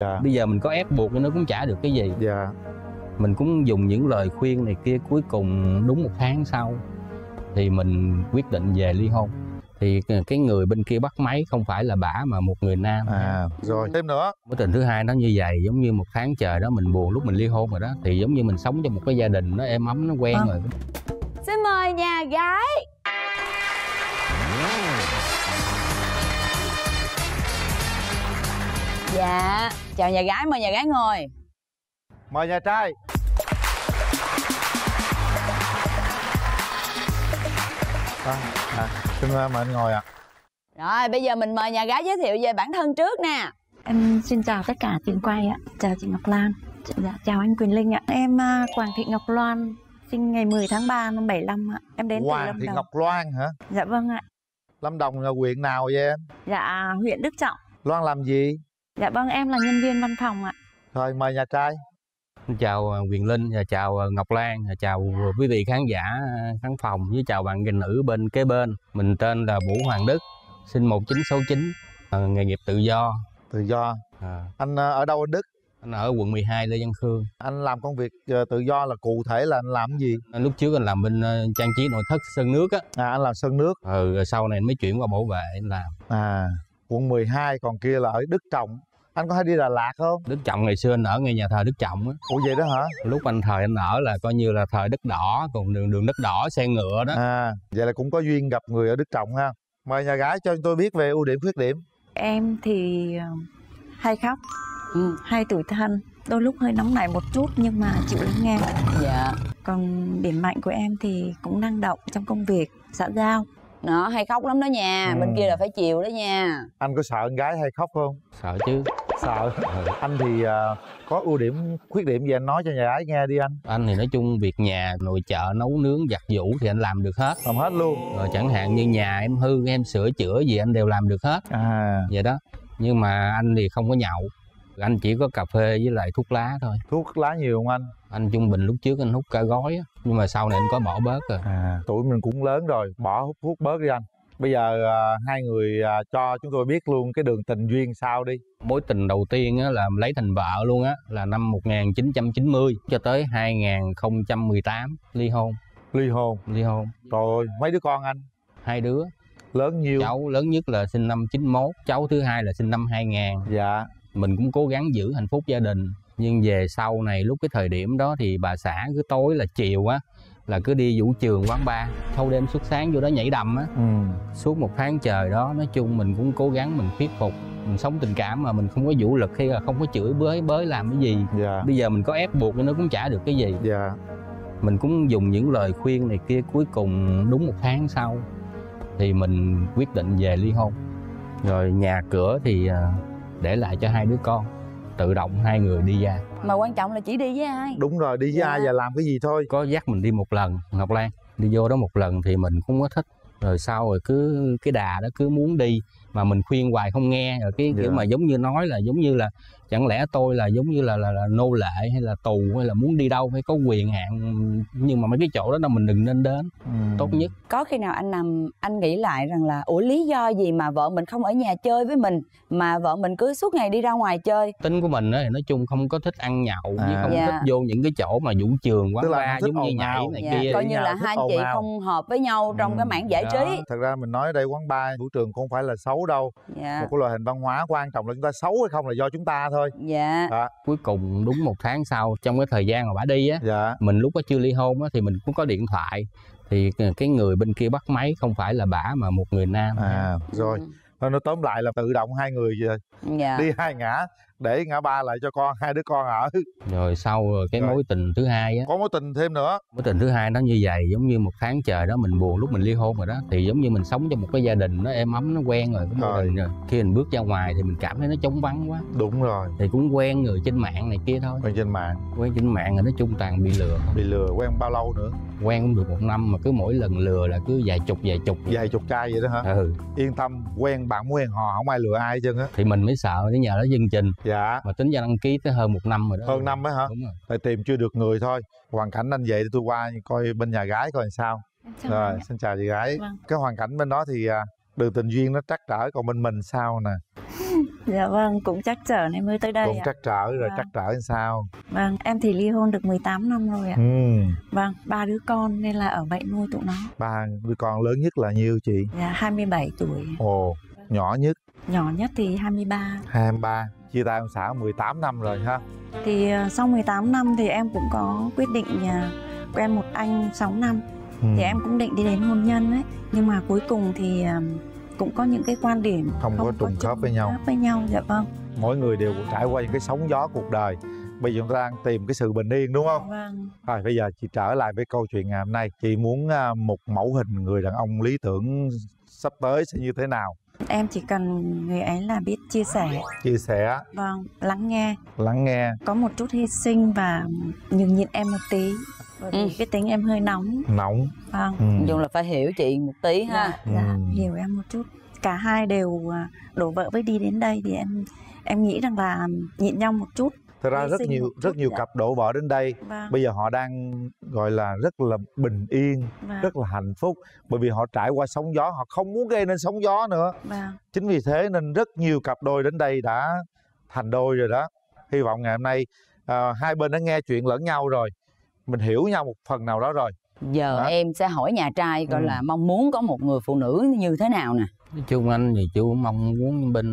dạ. Bây giờ mình có ép buộc thì nó cũng chả được cái gì. Dạ. Mình cũng dùng những lời khuyên này kia cuối cùng đúng một tháng sau thì mình quyết định về ly hôn. Thì cái người bên kia bắt máy không phải là bả mà một người nam. À rồi thêm nữa. Mối tình thứ hai nó như vậy giống như một tháng trời đó mình buồn lúc mình ly hôn rồi đó thì giống như mình sống trong một cái gia đình nó êm ấm nó quen Vâng. rồi Xin mời nhà gái. Dạ Chào nhà gái, mời nhà gái ngồi mời nhà trai à, à, xin mời anh ngồi ạ Rồi bây giờ mình mời nhà gái giới thiệu về bản thân trước nè Em xin chào tất cả trường quay ạ. Chào chị Ngọc Lan. Dạ, chào anh Quyền Linh ạ. Em à, Quảng Thị Ngọc Loan, sinh ngày 10 tháng 3 năm 75 ạ. Em đến từ Hoàng Lâm Thị Đồng. Ngọc Loan hả Dạ vâng ạ. Lâm Đồng là huyện nào vậy em Dạ huyện Đức Trọng. Loan làm gì Dạ vâng em là nhân viên văn phòng ạ. rồi mời nhà trai. Chào ờ, Quyền Linh và chào ờ, Ngọc Lan chào quý vị khán giả khán phòng với chào bạn gìn nữ bên kế bên. Mình tên là Vũ Hoàng Đức sinh 1969 ờ, nghề nghiệp tự do. Tự do. À, anh ở đâu anh Đức? Anh ở quận 12 Lê Văn Khương. Anh làm công việc ờ, tự do là cụ thể là anh làm cái gì lúc trước anh làm bên ờ, trang trí nội thất sơn nước á. À anh làm sân nước. Ừ, sau này anh mới chuyển qua bảo vệ anh làm. À quận 12 còn kia là ở Đức Trọng anh có hay đi Đà Lạt không Đức Trọng ngày xưa anh ở ngay nhà thờ Đức Trọng á ủa vậy đó hả lúc anh thời anh ở là coi như là thời đất đỏ còn đường đường đất đỏ xe ngựa đó à vậy là cũng có duyên gặp người ở Đức Trọng ha mời nhà gái cho tôi biết về ưu điểm khuyết điểm Em thì à, hay khóc, ừ. hay tủi thân. Đôi lúc hơi nóng nảy một chút nhưng mà chịu lắng nghe. Dạ Còn điểm mạnh của em thì cũng năng động trong công việc, xã giao. Nó hay khóc lắm đó nha. Ừ. Bên kia là phải chiều đó nha. Anh có sợ con gái hay khóc không? Sợ chứ. Sợ. Ừ. anh thì à, có ưu điểm khuyết điểm gì anh nói cho nhà gái nghe đi anh. Anh thì nói chung việc nhà nội trợ nấu nướng giặt giũ thì anh làm được hết. Làm hết luôn. Rồi chẳng hạn như nhà em hư em sửa chữa gì anh đều làm được hết. À. Vậy đó. Nhưng mà anh thì không có nhậu anh chỉ có cà phê với lại thuốc lá thôi. Thuốc lá nhiều không anh? Anh trung bình lúc trước anh hút cả gói á nhưng mà sau này anh có bỏ bớt rồi. À tuổi mình cũng lớn rồi bỏ hút thuốc bớt đi anh. Bây giờ à, hai người à, cho chúng tôi biết luôn cái đường tình duyên sau đi. Mối tình đầu tiên á, là lấy thành vợ luôn á là năm 1990 cho tới 2018 ly hôn. Ly hôn. Ly hôn. Rồi mấy đứa con anh? Hai đứa. Lớn nhiêu? Cháu lớn nhất là sinh năm 91 cháu thứ hai là sinh năm 2000 dạ mình cũng cố gắng giữ hạnh phúc gia đình nhưng về sau này lúc cái thời điểm đó thì bà xã cứ tối là chiều á là cứ đi vũ trường quán bar thâu đêm suốt sáng vô đó nhảy đầm á. Ừ. Suốt một tháng trời đó nói chung mình cũng cố gắng mình thuyết phục mình sống tình cảm mà mình không có vũ lực hay là không có chửi bới bới làm cái gì. Dạ. Bây giờ mình có ép buộc nó cũng chả được cái gì. Dạ. Mình cũng dùng những lời khuyên này kia cuối cùng đúng một tháng sau thì mình quyết định về ly hôn. Rồi nhà cửa thì à, để lại cho hai đứa con tự động hai người đi ra. Mà quan trọng là chỉ đi với ai? Đúng rồi đi với Dạ. ai và làm cái gì thôi. Có dắt mình đi một lần ngọc lan đi vô đó một lần thì mình cũng có thích. Rồi sau rồi cứ cái đà đó cứ muốn đi mà mình khuyên hoài không nghe. Rồi cái kiểu Dạ. mà giống như nói là giống như là chẳng lẽ tôi là giống như là là, là nô lệ hay là tù hay là muốn đi đâu phải có quyền hạn nhưng mà mấy cái chỗ đó là mình đừng nên đến ừ. tốt nhất Có khi nào anh nằm anh nghĩ lại rằng là Ủa lý do gì mà vợ mình không ở nhà chơi với mình Mà vợ mình cứ suốt ngày đi ra ngoài chơi tính của mình á thì nói chung không có thích ăn nhậu À. không Dạ. thích vô những cái chỗ mà vũ trường không thích giống như nhảy này dạ, kia Coi như nào là hai anh chị ào. không hợp với nhau trong Ừ. cái mảng giải Đó. trí thật ra mình nói ở đây quán bar vũ trường không phải là xấu đâu Dạ một cái loại hình văn hóa quan trọng là chúng ta xấu hay không là do chúng ta thôi Dạ. Cuối cùng đúng một tháng sau trong cái thời gian mà bà đi á dạ. mình lúc đó chưa ly hôn á thì mình cũng có điện thoại. Thì cái người bên kia bắt máy không phải là bả mà một người nam. À rồi. Thôi nó tóm lại là tự động hai người về Dạ. Đi hai ngã để ngã ba lại cho con hai đứa con ở. Rồi sau rồi cái Rồi. mối tình thứ hai á. Có mối tình thêm nữa. Mối tình thứ hai nó như vậy giống như một tháng trời đó mình buồn lúc mình ly hôn rồi đó thì giống như mình sống trong một cái gia đình nó êm ấm nó quen rồi cái Rồi. rồi. Khi mình bước ra ngoài thì mình cảm thấy nó trống vắng quá. Đúng rồi. Thì cũng quen người trên mạng này kia thôi. Quen trên mạng. Quen trên mạng rồi nói chung toàn bị lừa bị lừa quen bao lâu nữa? Quen cũng được một năm mà cứ mỗi lần lừa là cứ vài chục vài chục. Vài chục trai vậy đó hả? Ừ. Yên tâm quen bạn quen hò không ai lừa ai hết trơn á. Thì mình mới sợ để nhờ đó dân trình dạ. Mà tính ra đăng ký tới hơn một năm rồi đó. Hơn năm á hả? Đúng rồi. Tại tìm chưa được người thôi. Hoàn cảnh anh vậy thì tôi qua coi bên nhà gái coi làm sao. Chào rồi anh xin chào chị gái. Vâng. cái hoàn cảnh bên đó thì à, đường tình duyên nó trắc trở còn bên mình sao nè? Dạ vâng cũng chắc trở nên mới tới đây cũng trắc trở rồi Vâng. trắc trở làm sao? Vâng em thì ly hôn được 18 năm rồi ạ. Ừ. vâng ba đứa con nên là ở vậy nuôi tụi nó. Ba đứa con lớn nhất là nhiêu chị? Dạ 27 tuổi. Ồ nhỏ nhất? Nhỏ nhất thì 23 23 chia tay ông xã 18 năm rồi ha. Thì ờ, sau 18 năm thì em cũng có quyết định ờ, quen một anh 6 năm. Ừ. thì em cũng định đi đến hôn nhân ấy. Nhưng mà cuối cùng thì ờ, cũng có những cái quan điểm Không có trùng khớp với nhau. khớp với nhau dạ vâng. Mỗi người đều trải qua những cái sóng gió cuộc đời. Bây giờ chúng ta đang tìm cái sự bình yên đúng không? Vâng. Rồi bây giờ chị trở lại với câu chuyện ngày hôm nay. Chị muốn một mẫu hình người đàn ông lý tưởng sắp tới sẽ như thế nào em chỉ cần người ấy là biết chia sẻ. Chia sẻ vâng lắng nghe. Lắng nghe. Có một chút hy sinh và nhường nhịn em một tí bởi vì Ừ. cái tính em hơi nóng. Nóng. Vâng. Ừ. chung là phải hiểu chị một tí ha. dạ, dạ Ừ. hiểu em một chút. Cả hai đều à, đổ vỡ với đi đến đây thì em em nghĩ rằng là nhịn nhau một chút thật ra rất nhiều rất nhiều cặp đổ vỡ đến đây. Vâng, bây giờ họ đang gọi là rất là bình yên vâng, rất là hạnh phúc bởi vì họ trải qua sóng gió họ không muốn gây nên sóng gió nữa. Vâng. chính vì thế nên rất nhiều cặp đôi đến đây đã thành đôi rồi đó. Hy vọng ngày hôm nay à, hai bên đã nghe chuyện lẫn nhau rồi mình hiểu nhau một phần nào đó rồi. Giờ Đó. em sẽ hỏi nhà trai coi Ừ. là mong muốn có một người phụ nữ như thế nào nè. Nói chung anh thì chú mong muốn bên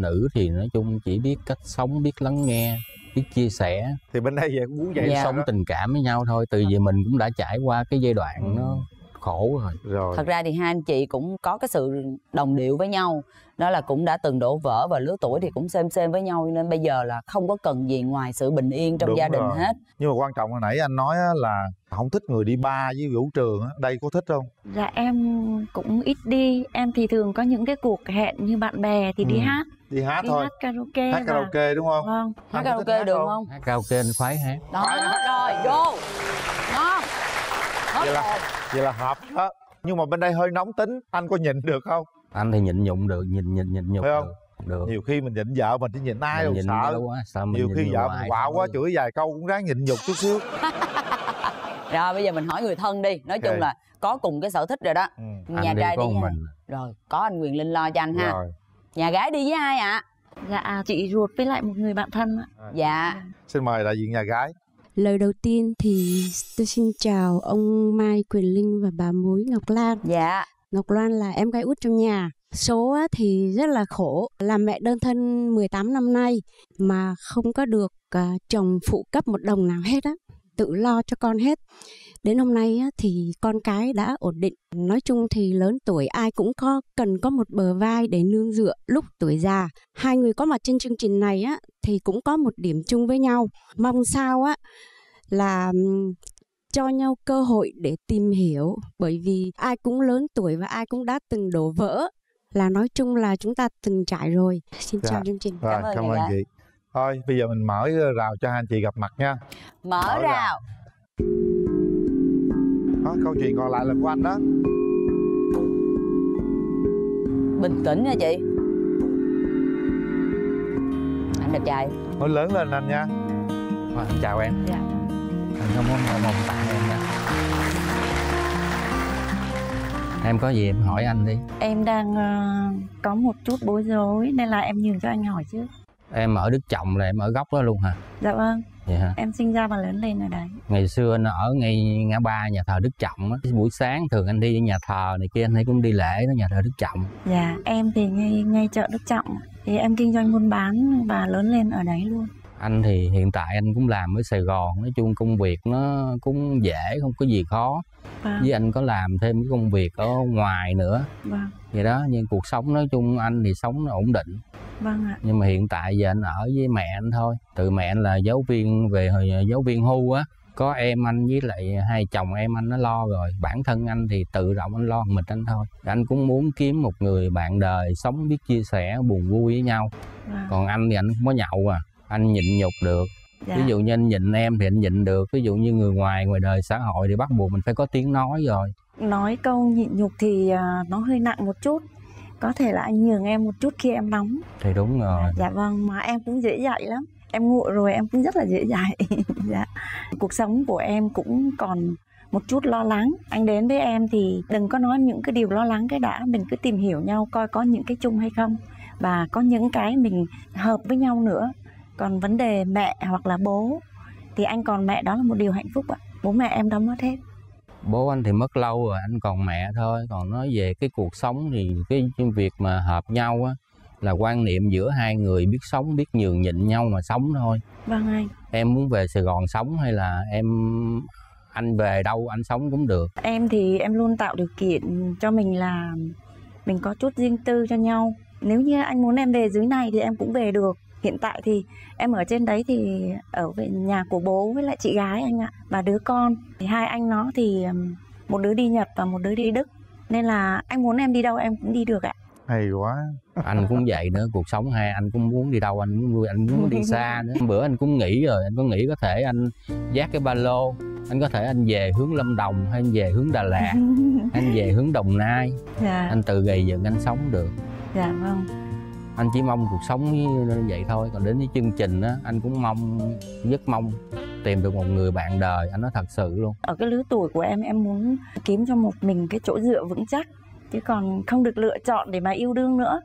nữ thì nói chung chỉ biết cách sống biết lắng nghe biết chia sẻ thì bên đây vậy cũng muốn vậy Dạ. sống tình cảm với nhau thôi từ vì mình cũng đã trải qua cái giai đoạn Ừ. nó khổ rồi. Rồi. Thật ra thì hai anh chị cũng có cái sự đồng điệu với nhau đó là cũng đã từng đổ vỡ và lứa tuổi thì cũng xem xem với nhau nên bây giờ là không có cần gì ngoài sự bình yên trong Đúng gia đình rồi. hết. Nhưng mà quan trọng hồi nãy anh nói á là không thích người đi ba với vũ trường á đây có thích không? Dạ em cũng ít đi. Em thì thường có những cái cuộc hẹn như bạn bè thì đi Ừ. hát. Đi hát đi thôi. hát karaoke hát và karaoke đúng không? Vâng. Hát Anh karaoke hát được không? không? Hát karaoke anh khoái hát. Đó hát. rồi vô. Ngon hết Vậy là- vậy là hợp đó. Nhưng mà bên đây hơi nóng tính. Anh có nhịn được không? Anh thì nhịn nhục được nhịn nhịn nhịn nhục Phải không? được được. Nhiều khi mình nhịn vợ mình chứ nhịn ai đâu Mình nhịn sợ. quá sao mình nhiều nhịn khi vợ mình quạo quá chửi vài câu cũng ráng nhịn nhục chút xíu. Rồi bây giờ mình hỏi người thân đi. Nói Ok. chung là có cùng cái sở thích rồi đó. Ừ. nhà anh đi trai đi ai? mình. rồi có anh quyền linh lo cho anh ha. Rồi. Nhà gái đi với ai ạ? Dạ chị ruột với lại một người bạn thân ạ. Dạ. Xin mời đại diện nhà gái Lời đầu tiên thì tôi xin chào ông Mai Quyền Linh và bà mối Ngọc Lan. dạ Ngọc Lan là em gái út trong nhà. Số thì rất là khổ, làm mẹ đơn thân 18 năm nay mà không có được à, chồng phụ cấp một đồng nào hết á, tự lo cho con hết. Đến hôm nay á, thì con cái đã ổn định. Nói chung thì lớn tuổi ai cũng có cần có một bờ vai để nương dựa lúc tuổi già. Hai người có mặt trên chương trình này á thì cũng có một điểm chung với nhau. Mong sao á là cho nhau cơ hội để tìm hiểu. Bởi vì ai cũng lớn tuổi và ai cũng đã từng đổ vỡ. Là nói chung là chúng ta từng trải rồi. Xin Dạ. chào chương trình. Rồi Cảm ơn cảm ơn chị. Thôi bây giờ mình mở rào cho hai anh chị gặp mặt nha. Mở Mở rào đó, câu chuyện còn lại là của anh đó. Bình tĩnh nha chị. Anh đẹp trai. Nói lớn lên anh nha. Thôi, anh chào em. Dạ. Anh không có mong mong tặng em nha. Em có gì em hỏi anh đi. Em đang ờ, có một chút bối rối nên là em nhường cho anh hỏi trước em ở đức trọng là em ở góc đó luôn hả? Dạ vâng vậy hả? Em sinh ra và lớn lên ở đấy. Ngày xưa anh ở ngay ngã ba nhà thờ đức trọng á. Buổi sáng thường anh đi nhà thờ này kia anh ấy cũng đi lễ đó nhà thờ đức trọng. Dạ em thì ngay ngay chợ đức trọng thì em kinh doanh buôn bán và lớn lên ở đấy luôn. Anh thì hiện tại anh cũng làm ở sài gòn nói chung công việc nó cũng dễ không có gì khó. Vâng. Với anh có làm thêm cái công việc ở ngoài nữa. Vâng. Vậy đó nhưng cuộc sống nói chung anh thì sống nó ổn định vâng ạ. Nhưng mà hiện tại giờ anh ở với mẹ anh thôi. Từ mẹ anh là giáo viên về hồi giáo viên hưu á. Có em anh với lại hai chồng em anh nó lo rồi. Bản thân anh thì tự động anh lo mình anh thôi. Anh cũng muốn kiếm một người bạn đời sống biết chia sẻ buồn vui với nhau. Vâng. Còn anh thì anh không có nhậu à. Anh nhịn nhục được. Dạ. ví dụ như anh nhịn em thì anh nhịn được. Ví dụ như người ngoài ngoài đời xã hội thì bắt buộc mình phải có tiếng nói rồi. Nói câu nhịn nhục thì à, nó hơi nặng một chút có thể là anh nhường em một chút khi em nóng. Thì đúng rồi. Dạ vâng mà em cũng dễ dạy lắm. Em nguội rồi em cũng rất là dễ dạy dạ. Cuộc sống của em cũng còn một chút lo lắng. Anh đến với em thì đừng có nói những cái điều lo lắng cái đã. Mình cứ tìm hiểu nhau coi có những cái chung hay không. Và có những cái mình hợp với nhau nữa. Còn vấn đề mẹ hoặc là bố thì anh còn mẹ đó là một điều hạnh phúc ạ. Bố mẹ em đã mất hết bố anh thì mất lâu rồi anh còn mẹ thôi. Còn nói về cái cuộc sống thì cái việc mà hợp nhau á là quan niệm giữa hai người biết sống biết nhường nhịn nhau mà sống thôi. Vâng anh. Em muốn về sài gòn sống hay là em anh về đâu anh sống cũng được? Em thì em luôn tạo điều kiện cho mình là mình có chút riêng tư cho nhau. Nếu như anh muốn em về dưới này thì em cũng về được hiện tại thì em ở trên đấy thì ở về nhà của bố với lại chị gái anh ạ và đứa con. Thì hai anh nó thì một đứa đi nhật và một đứa đi đức. Nên là anh muốn em đi đâu em cũng đi được ạ. Hay quá. Anh cũng vậy nữa cuộc sống hai anh cũng muốn đi đâu anh muốn vui anh muốn đi xa nữa. Bữa anh cũng nghĩ rồi anh có nghĩ có thể anh dắt cái ba lô anh có thể anh về hướng lâm đồng hay anh về hướng đà lạt anh về hướng đồng nai. Dạ. anh tự gầy dựng anh sống được. Dạ vâng anh chỉ mong cuộc sống như vậy thôi. Còn đến với chương trình á anh cũng mong rất mong tìm được một người bạn đời. Anh nói thật sự luôn. Ở cái lứa tuổi của em em muốn kiếm cho một mình cái chỗ dựa vững chắc. Chứ còn không được lựa chọn để mà yêu đương nữa.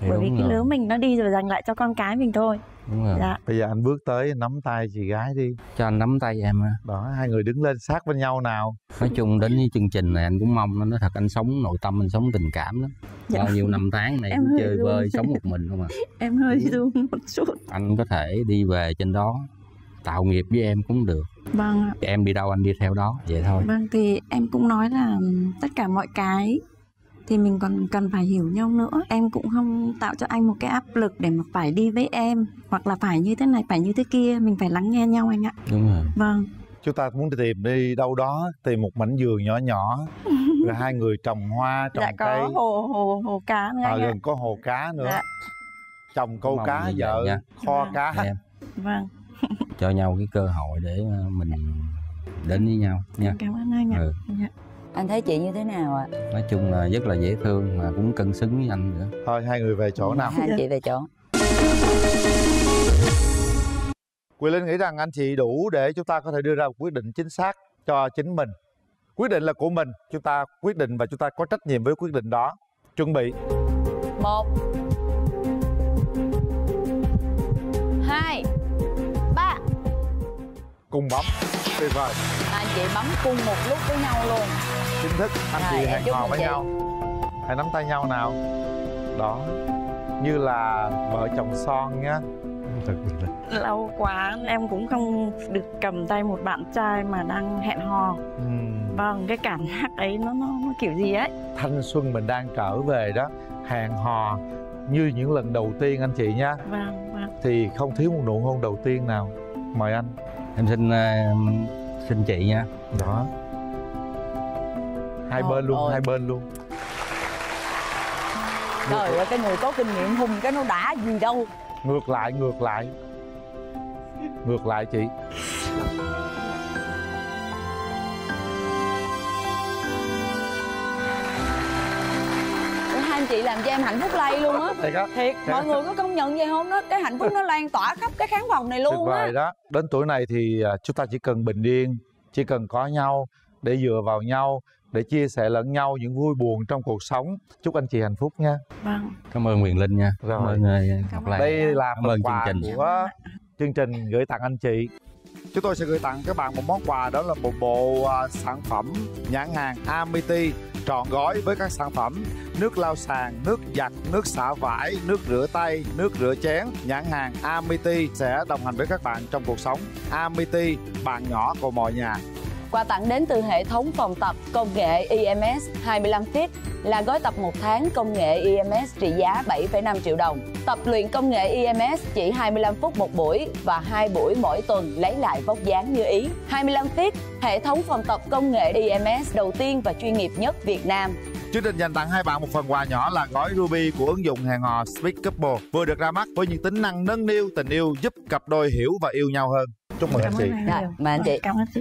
Thì bởi vì cái lứa mình nó đi rồi dành lại cho con cái mình thôi đúng rồi. dạ. Bây giờ anh bước tới nắm tay chị gái đi. Cho anh nắm tay em đó hai người đứng lên sát bên nhau nào. Nói chung đến với chương trình này anh cũng mong nó nói thật anh sống nội tâm anh sống tình cảm lắm. Dạ. bao nhiêu năm tháng này Em cũng hơi chơi run. vơi sống một mình không à. Em hơi run một chút. Anh có thể đi về trên đó tạo nghiệp với em cũng được. Vâng ạ. Em đi đâu anh đi theo đó vậy thôi. Vâng thì em cũng nói là tất cả mọi cái thì mình còn cần phải hiểu nhau nữa. Em cũng không tạo cho anh một cái áp lực để mà phải đi với em hoặc là phải như thế này, phải như thế kia, mình phải lắng nghe nhau anh ạ. đúng rồi Vâng. chúng ta muốn tìm đi đâu đó tìm một mảnh vườn nhỏ nhỏ rồi hai người trồng hoa trồng dạ cây có hồ hồ hồ cá nữa à, gần có hồ cá nữa Dạ. trồng câu Mong cá vợ nha. kho Vâng. cá em Vâng. cho nhau cái cơ hội để ờ, mình đến với nhau nha Cảm ơn anh ạ. ừ. Dạ. Anh thấy chị như thế nào ạ nói chung là rất là dễ thương mà cũng cân xứng với anh nữa thôi hai người về chỗ nào hai anh chị về chỗ Quỳ Linh nghĩ rằng anh chị đủ để chúng ta có thể đưa ra một quyết định chính xác cho chính mình. Quyết định là của mình, chúng ta quyết định và chúng ta có trách nhiệm với quyết định đó. Chuẩn bị. một hai ba cùng bấm. Tuyệt vời. hai anh chị bấm cùng một lúc với nhau luôn Chính thức anh chị Rồi, hẹn hò với chị. nhau. Hãy nắm tay nhau nào. Đó. Như là vợ chồng son nhá. Linh. Lâu quá em cũng không được cầm tay một bạn trai mà đang hẹn hò. Vâng, cái cảm giác ấy nó nó, nó kiểu gì ấy. Thanh xuân mình đang trở về đó. Hẹn hò như những lần đầu tiên anh chị nha. Vâng, vâng. Thì không thiếu một nụ hôn đầu tiên nào. Mời anh. Em xin ờ, xin chị nha. Đó. Hai bên luôn hai bên luôn. Trời ơi cái người có kinh nghiệm hùng cái nó đã gì đâu. Ngược lại ngược lại. Ngược lại chị chị làm cho em hạnh phúc lây luôn á. Thiệt á. Thiệt. Mọi người có công nhận vậy không đó? Cái hạnh phúc nó lan tỏa khắp cái khán phòng này luôn á. đó. Đến tuổi này thì à, chúng ta chỉ cần bình yên chỉ cần có nhau để dựa vào nhau để chia sẻ lẫn nhau những vui buồn trong cuộc sống. Chúc anh chị hạnh phúc nha. Vâng. cảm ơn Quyền Linh nha. Rồi. cảm ơn Ngọc Lan đây là Cảm phần ơn chương quà trình. của chương trình gửi tặng anh chị. Chúng tôi sẽ gửi tặng các bạn một món quà đó là một bộ à, sản phẩm nhãn hàng Amity trọn gói với các sản phẩm nước lau sàn, nước giặt, nước xả vải, nước rửa tay, nước rửa chén. Nhãn hàng Amity sẽ đồng hành với các bạn trong cuộc sống. Amity, bạn nhỏ của mọi nhà. Quà tặng đến từ hệ thống phòng tập công nghệ EMS 25 feet là gói tập một tháng công nghệ EMS trị giá 7,5 triệu đồng. Tập luyện công nghệ EMS chỉ 25 phút một buổi và hai buổi mỗi tuần lấy lại vóc dáng như ý. 25 feet, hệ thống phòng tập công nghệ EMS đầu tiên và chuyên nghiệp nhất Việt Nam. Chương trình dành tặng hai bạn một phần quà nhỏ là gói Ruby của ứng dụng hẹn hò Speak Couple vừa được ra mắt với những tính năng nâng niu tình yêu giúp cặp đôi hiểu và yêu nhau hơn. Chúc mừng anh chị. Dạ, mời anh chị. Cảm ơn chị.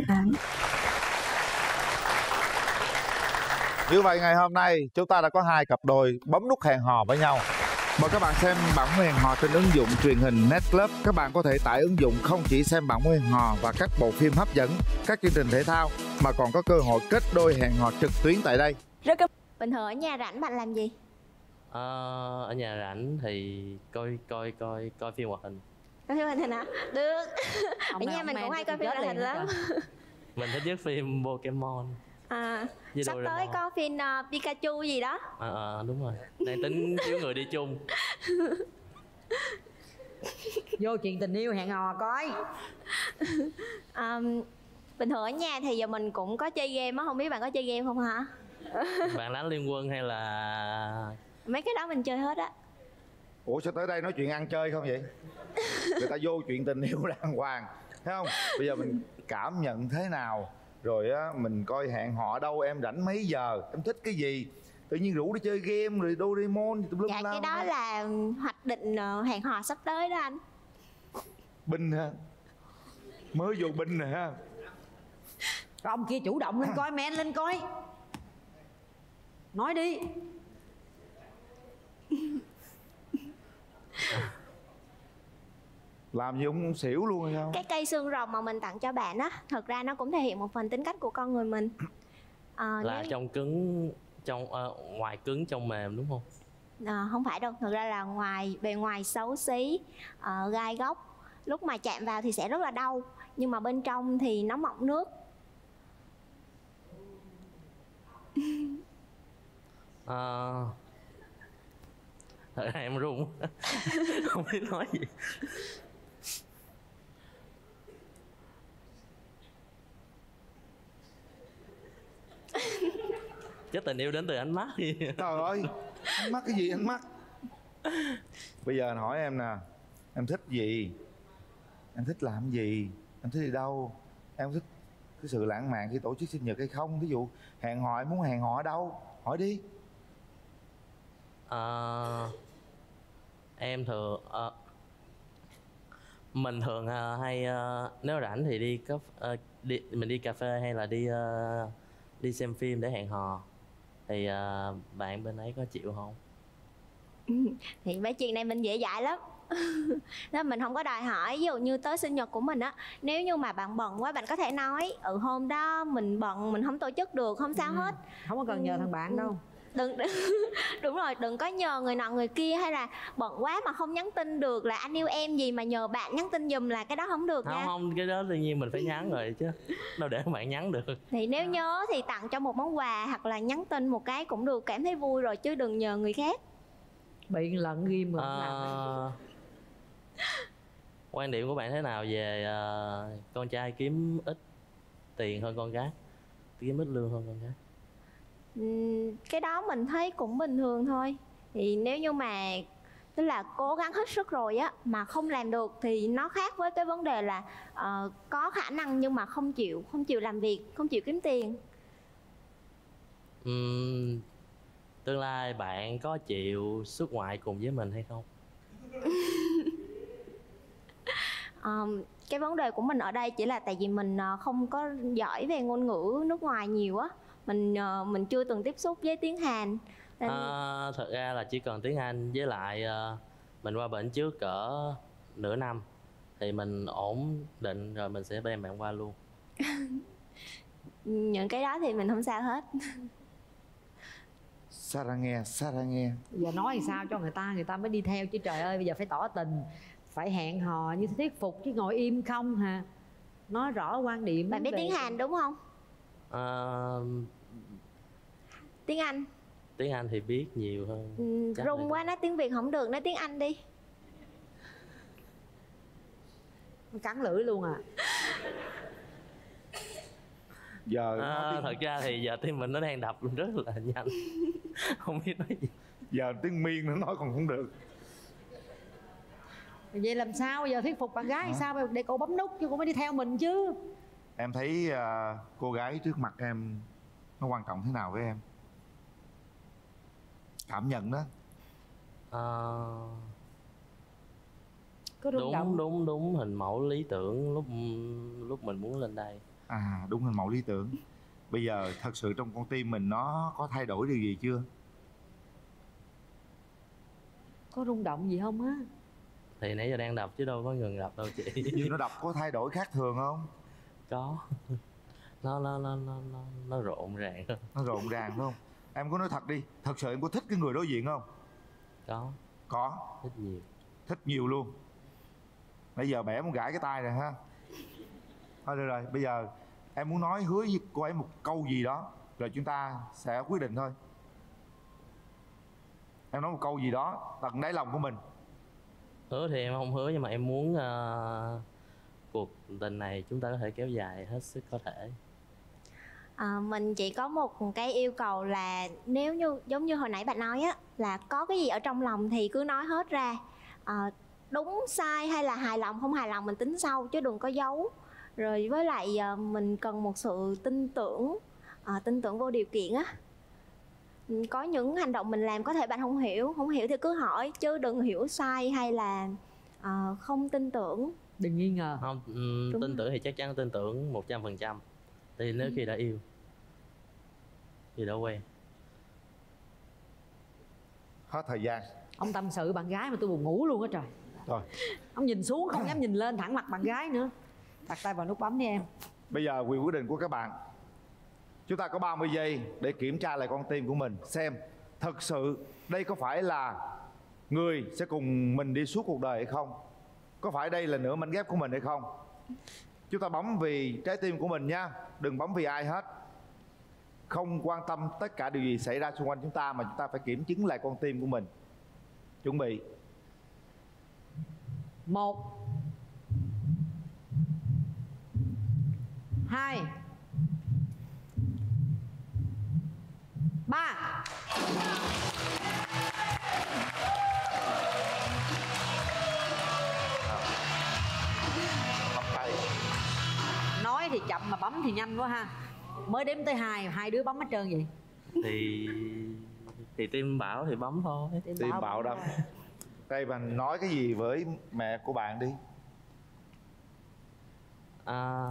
Như vậy ngày hôm nay chúng ta đã có hai cặp đôi bấm nút hẹn hò với nhau. Mời các bạn xem bản hẹn hò trên ứng dụng truyền hình Netclub. Các bạn có thể tải ứng dụng không chỉ xem bản hẹn hò và các bộ phim hấp dẫn, các chương trình thể thao mà còn có cơ hội kết đôi hẹn hò trực tuyến tại đây. Rất cảm Bình thường ở nhà rảnh bạn làm gì? Ờ, ở nhà rảnh thì coi coi coi coi phim hoạt hình coi phim hoạt hình hả được ở nhà mình cũng hay coi phim hoạt hình lắm mình thích nhất phim Pokemon à, Với sắp tới có phim uh, Pikachu gì đó. À, à, đúng rồi. Đang tính thiếu người đi chung. Vô chuyện tình yêu hẹn hò coi. Um, bình thường ở nhà thì giờ mình cũng có chơi game á không biết bạn có chơi game không hả? Bạn đánh liên quân hay là mấy cái đó mình chơi hết á. Ủa sao tới đây nói chuyện ăn chơi không vậy? Người ta vô chuyện tình yêu đàng hoàng thấy không? Bây giờ mình cảm nhận thế nào rồi á mình coi hẹn họ đâu em rảnh mấy giờ em thích cái gì? Tự nhiên rủ đi chơi game rồi Doraemon tùm lum dạ cái đó là hoạch định ờ, hẹn hò sắp tới đó anh. Binh hả? Mới vô binh nè ha. Ông kia chủ động lên coi men lên coi. Nói đi làm gì cũng xỉu luôn hay sao? Cái cây xương rồng mà mình tặng cho bạn á thật ra nó cũng thể hiện một phần tính cách của con người mình. Ờ, là nếu- trong cứng trong ờ, ngoài cứng trong mềm đúng không? Ờ, không phải đâu thật ra là ngoài bề ngoài xấu xí ờ, gai góc. Lúc mà chạm vào thì sẽ rất là đau nhưng mà bên trong thì nó mọng nước. Ờ, thật ra em run không biết nói gì Chắc tình yêu đến từ ánh mắt. Trời ơi anh mắc cái gì anh mắc bây giờ anh hỏi em nè em thích gì? Em thích làm gì? Em thích đi đâu? Em thích cái sự lãng mạn khi tổ chức sinh nhật hay không? Ví dụ hẹn hò em muốn hẹn hò ở đâu? Hỏi đi. Ờ, em thường ờ, mình thường ờ, hay ờ, nếu rảnh thì đi ờ, đi mình đi cà phê hay là đi ờ, đi xem phim để hẹn hò thì ờ, bạn bên ấy có chịu không? Thì mấy chuyện này mình dễ dãi lắm. Nên mình không có đòi hỏi ví dụ như tới sinh nhật của mình á nếu như mà bạn bận quá bạn có thể nói ừ hôm đó mình bận mình không tổ chức được không sao hết. không có cần nhờ thằng bạn đâu đừng đúng rồi đừng có nhờ người nọ người kia hay là bận quá mà không nhắn tin được là anh yêu em gì mà nhờ bạn nhắn tin giùm là cái đó không được không nha. không cái đó tự nhiên mình phải nhắn rồi chứ. Đâu để bạn nhắn được. Thì nếu nhớ thì tặng cho một món quà hoặc là nhắn tin một cái cũng được cảm thấy vui rồi chứ đừng nhờ người khác. Bị lận ghim rồi không làm Ờ, quan điểm của bạn thế nào về ờ, con trai kiếm ít tiền hơn con gái? Kiếm ít lương hơn con gái cái đó mình thấy cũng bình thường thôi. Thì nếu như mà tức là cố gắng hết sức rồi á mà không làm được thì nó khác với cái vấn đề là ờ, có khả năng nhưng mà không chịu không chịu làm việc không chịu kiếm tiền. Ừm, tương lai bạn có chịu xuất ngoại cùng với mình hay không? Ờm, cái vấn đề của mình ở đây chỉ là tại vì mình ờ, không có giỏi về ngôn ngữ nước ngoài nhiều á mình ờ, mình chưa từng tiếp xúc với tiếng Hàn. Nên À, thật ra là chỉ cần tiếng Anh với lại ờ, mình qua bệnh trước cỡ nửa năm thì mình ổn định rồi mình sẽ đem bạn qua luôn. Những cái đó thì mình không sao hết. Sarah nghe Sarah nghe? Giờ nói làm sao cho người ta người ta mới đi theo chứ trời ơi bây giờ phải tỏ tình phải hẹn hò như thuyết phục chứ ngồi im không hả? Nói rõ quan điểm bạn biết tiếng Hàn đúng không Ờ, tiếng Anh. tiếng Anh thì biết nhiều hơn. Chắc rung quá nói tiếng Việt không được nói tiếng Anh đi. Cắn lưỡi luôn à. Giờ nói À, tiếng, thật ra thì giờ tim mình nó đang đập rất là nhanh. Không biết nói gì. Giờ tiếng miên nó nói còn không được. Vậy làm sao? Bây giờ thuyết phục bạn gái làm sao để cô bấm nút chứ cô mới đi theo mình chứ em thấy à, cô gái trước mặt em nó quan trọng thế nào với em? Cảm nhận đó. Ờ, có rung đúng động. đúng đúng hình mẫu lý tưởng lúc lúc mình muốn lên đây. À đúng hình mẫu lý tưởng. Bây giờ thật sự trong con tim mình nó có thay đổi điều gì chưa? Có rung động gì không á? Thì nãy giờ đang đập chứ đâu có ngừng đập đâu chị. Nó đọc có thay đổi khác thường không có. Nó nó nó nó nó, nó rộn ràng. Hơn nó rộn ràng phải không? Em có nói thật đi thật sự em có thích cái người đối diện không? Có. Có. Thích nhiều. Thích nhiều luôn. Bây giờ bẻ muốn gãi cái tay rồi ha. Thôi được rồi bây giờ em muốn nói hứa với cô ấy một câu gì đó rồi chúng ta sẽ quyết định thôi. Em nói một câu gì đó tận đáy lòng của mình. Hứa thì em không hứa nhưng mà em muốn ờ, cuộc tình này chúng ta có thể kéo dài hết sức có thể. À, mình chỉ có một cái yêu cầu là nếu như giống như hồi nãy bạn nói á là có cái gì ở trong lòng thì cứ nói hết ra. À, đúng sai hay là hài lòng không hài lòng mình tính sau chứ đừng có giấu. Rồi với lại à, mình cần một sự tin tưởng à, tin tưởng vô điều kiện á. Có những hành động mình làm có thể bạn không hiểu không hiểu thì cứ hỏi chứ đừng hiểu sai hay là à, không tin tưởng đừng nghi ngờ. Không Đúng tin tưởng thì chắc chắn tin tưởng một trăm phần trăm. Thì nếu Ừ. khi đã yêu thì đã quen. Hết thời gian. Ông tâm sự bạn gái mà tôi buồn ngủ luôn á trời. Rồi. Ông nhìn xuống không dám nhìn lên thẳng mặt bạn gái nữa. Đặt tay vào nút bấm đi em. Bây giờ quyền quyết định của các bạn. Chúng ta có 30 giây để kiểm tra lại con tim của mình xem thật sự đây có phải là người sẽ cùng mình đi suốt cuộc đời hay không có phải đây là nửa mảnh ghép của mình hay không? Chúng ta bấm vì trái tim của mình nha. Đừng bấm vì ai hết. Không quan tâm tất cả điều gì xảy ra xung quanh chúng ta mà chúng ta phải kiểm chứng lại con tim của mình. Chuẩn bị. Một. Hai. Ba. Bấm thì nhanh quá ha. Mới đếm tới hai hai đứa bấm hết trơn vậy. Thì thì tim bảo thì bấm thôi. Tim bạo đâm đây bạn nói cái gì với mẹ của bạn đi. À,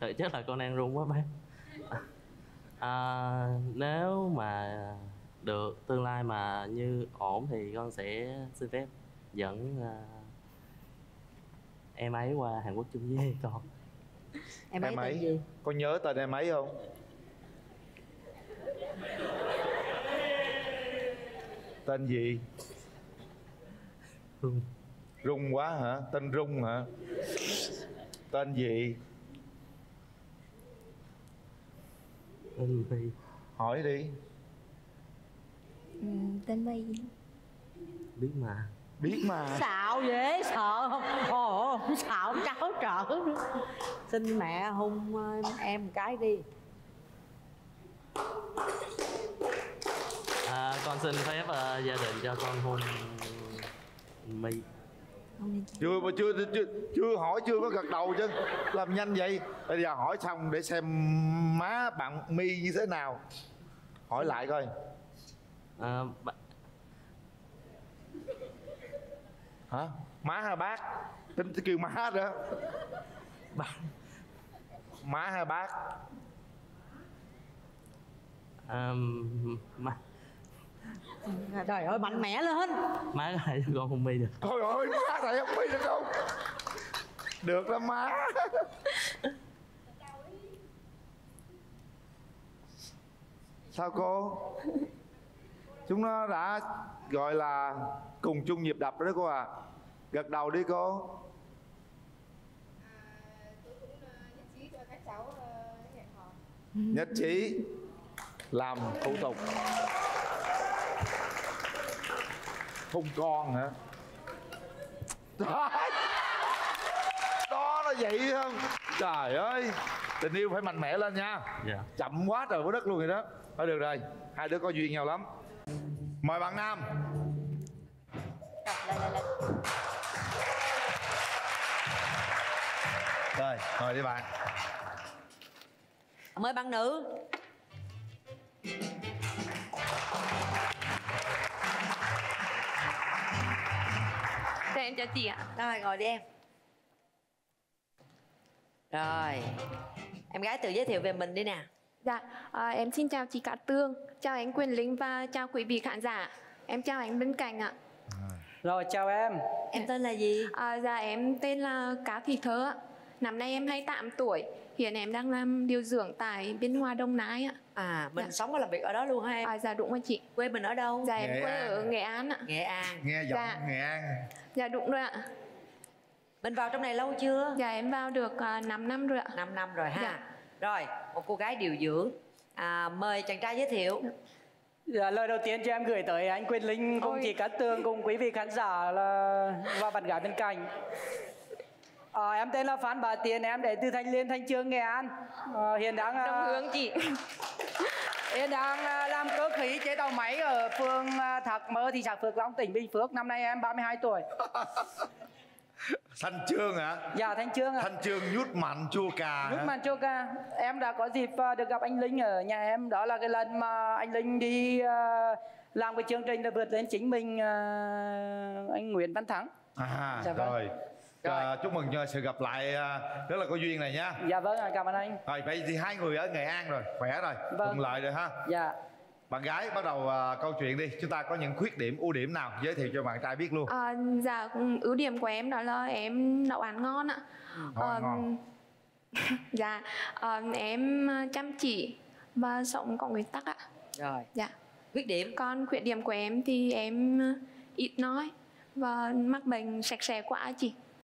thật chắc là con đang run quá bác à, nếu mà được tương lai mà như ổn thì con sẽ xin phép dẫn à, em ấy qua Hàn Quốc chung với con em ấy em tên ấy gì? có nhớ tên em ấy không? Tên gì? Rung. rung quá hả? Tên rung hả? Tên gì? Tên Phi hỏi đi. Ừ, tên My biết mà biết mà. Xạo dễ sợ không ồ xạo cháu trở nữa. Xin mẹ hung ờ, em một cái đi. À, con xin phép à, gia đình cho con hôn My chưa mà chưa chưa chưa hỏi chưa có gật đầu chứ. Làm nhanh vậy. Bây giờ hỏi xong để xem má bạn mi như thế nào. Hỏi lại coi. À, ba- hả? Má hay bác? Tính kêu má đó má hay bác? À, má. Trời ơi mạnh mẽ lên. Má có thể con hôn My được. Thôi ơi má thầy không biết được không? Được lắm má. Sao cô Chúng nó đã gọi là cùng chung nhịp đập đó cô à Gật đầu đi cô. Nhất trí Làm thủ tục. Hôn con hả? Đấy. Đó là vậy không? Trời ơi Tình yêu phải mạnh mẽ lên nha. Dạ. Chậm quá trời với đất luôn rồi đó. Thôi được rồi Hai đứa có duyên nhau lắm Mời bạn Nam. Rồi mời đi bạn. Mời bạn nữ. Dạ em chào chị ạ. Rồi ngồi đi em. Rồi em gái tự giới thiệu về mình đi nè Dạ à, em xin chào chị Cát Tương Chào anh Quyền Linh và chào quý vị khán giả. Em chào anh bên cạnh ạ. Rồi chào em. Em tên là gì? À, Dạ em tên là Cá Thị Thơ ạ. Năm nay em 28 tuổi hiện em đang làm điều dưỡng tại biên hòa đông nai ạ. À mình Dạ. sống và làm việc ở đó luôn hả em? À, dạ đúng rồi chị. Quê mình ở đâu? Dạ em Nghệ quê An. ở nghệ an ạ. Nghệ an. Nghe giọng Dạ. nghệ an. Dạ đúng rồi ạ. Mình vào trong này lâu chưa? Dạ em vào được uh, 5 năm rồi ạ. 5 năm rồi ha. Dạ. Rồi một cô gái điều dưỡng à, mời chàng trai giới thiệu Dạ, lời đầu tiên cho em gửi tới anh Quyền Linh cùng Ôi. chị Cát Tường cùng quý vị khán giả là và bạn gái bên cạnh. Ờ, em tên là Phan Bà Tiến, em đến từ Thanh Liên, Thanh Trương, Nghệ An. Ờ, hiện đang ờ, đồng hướng chị hiện đang ờ, làm cơ khí chế tạo máy ở phường ờ, Thạc Mơ, thị xã Phước Long, tỉnh Bình Phước. Năm nay em 32 tuổi. thanh trương hả Dạ, Thanh Trương ạ. thanh trương nhút mạnh chua cà hả? mà chưa ca, em đã có dịp ờ, được gặp anh Linh ở nhà em. Đó là cái lần mà anh Linh đi ờ, làm cái chương trình là vượt lên chính mình ờ, anh Nguyễn Văn Thắng. à Dạ vâng. rồi À, chúc mừng cho sự gặp lại rất là có duyên này nha Dạ vâng cảm ơn anh. rồi vậy thì hai người ở nghệ an rồi khỏe rồi Vâng. thuận lợi rồi ha Dạ. Bạn gái bắt đầu à, câu chuyện đi. Chúng ta có những khuyết điểm ưu điểm nào? Giới thiệu cho bạn trai biết luôn. À, dạ ưu điểm của em đó là em nấu ăn ngon ạ nấu ăn Ờ, ngon. dạ ờ, em chăm chỉ và sống có nguyên tắc ạ rồi. Dạ. Khuyết điểm? Còn khuyết điểm của em thì em ờ, ít nói và mắc bệnh sạch sẽ quá chị